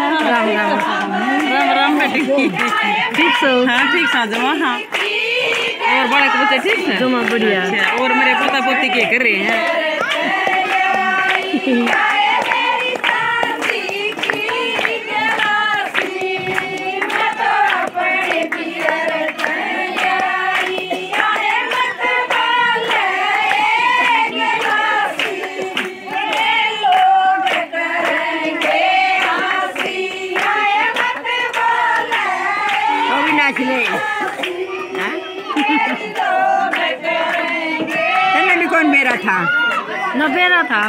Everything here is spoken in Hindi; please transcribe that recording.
राम राम राम राम बेटी ठीक सो हाँ ठीक सा जमा हाँ और बड़ा बच्चे ठीक है जमा बढ़िया और मेरे पोता पोती के कर रहे हैं अविनाश ने तने कौन मेरा था? न बेरा था।